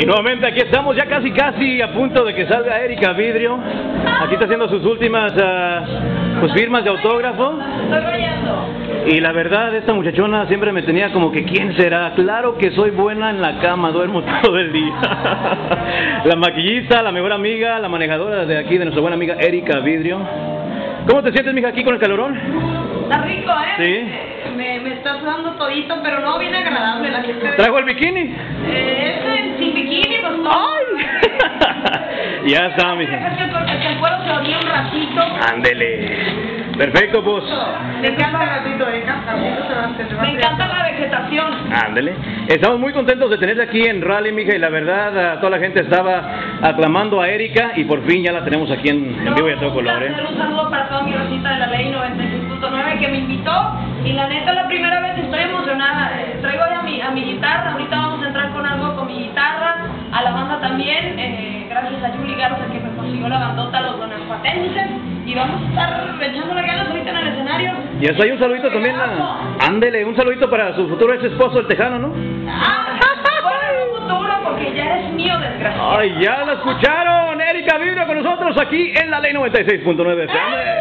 Y nuevamente aquí estamos ya casi casi a punto de que salga Erika Vidrio. Aquí está haciendo sus últimas pues firmas de autógrafo. Estoy rayando. Y la verdad, esta muchachona siempre me tenía como que ¿quién será? Claro que soy buena en la cama, duermo todo el día. la maquillista, la mejor amiga, la manejadora de aquí, de nuestra buena amiga Erika Vidrio. ¿Cómo te sientes, mija, aquí con el calorón? Está rico, ¿eh? Sí. Me, me está sudando todito, pero no, bien agradable la gente. ¿Traigo el bikini? Eh, ya está, mija. Ándele. Perfecto, pues. Me encanta el ratito. Me encanta la vegetación. Ándele. Estamos muy contentos de tenerte aquí en Rally, mija, y la verdad, a toda la gente estaba aclamando a Erika y por fin ya la tenemos aquí en, en vivo y a todo color, ¿eh? Un saludo para toda mi rosita de la ley 96.9 que me invitó y la neta la primera vez gracias a Julie Garza que me consiguió la bandota Los Guanajuatenses y vamos a estar echándole ganas ahorita en el escenario. Y eso hay un saludito también, a- ándele, un saludito para su futuro ex esposo, el tejano, ¿no? Ah, bueno, en un futuro porque ya eres mío, desgraciado. Ay, ya la escucharon, Erika Vidrio con nosotros aquí en la ley 96.9 FM.